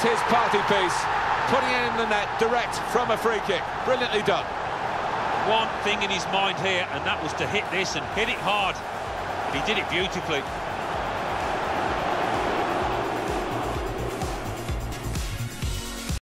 is his party piece, putting it in the net direct from a free kick. Brilliantly done. One thing in his mind here, and that was to hit this and hit it hard. He did it beautifully.